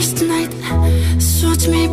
first night. Suits me